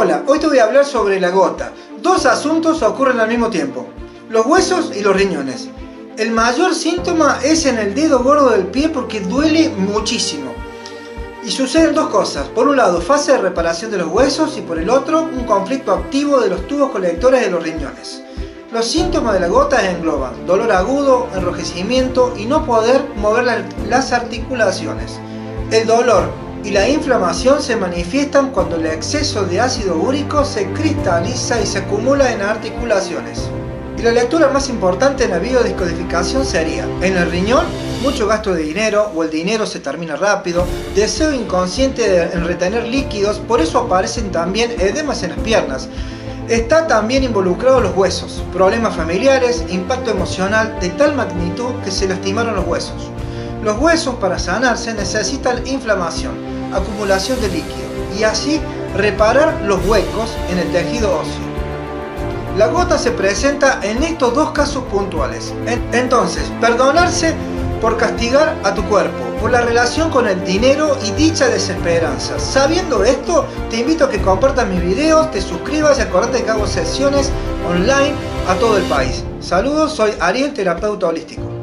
Hola, hoy te voy a hablar sobre la gota. Dos asuntos ocurren al mismo tiempo. Los huesos y los riñones. El mayor síntoma es en el dedo gordo del pie porque duele muchísimo. Y suceden dos cosas. Por un lado, fase de reparación de los huesos y por el otro, un conflicto activo de los tubos colectores de los riñones. Los síntomas de la gota engloban dolor agudo, enrojecimiento y no poder mover las articulaciones. El dolor y la inflamación se manifiestan cuando el exceso de ácido úrico se cristaliza y se acumula en articulaciones. Y la lectura más importante en la biodescodificación sería, en el riñón, mucho gasto de dinero o el dinero se termina rápido, deseo inconsciente en retener líquidos, por eso aparecen también edemas en las piernas. Está también involucrado los huesos, problemas familiares, impacto emocional de tal magnitud que se lastimaron los huesos. Los huesos para sanarse necesitan inflamación, acumulación de líquido y así reparar los huecos en el tejido óseo. La gota se presenta en estos dos casos puntuales. Entonces, perdonarse por castigar a tu cuerpo, por la relación con el dinero y dicha desesperanza. Sabiendo esto, te invito a que compartas mis videos, te suscribas y acordate que hago sesiones online a todo el país. Saludos, soy Ariel, terapeuta holístico.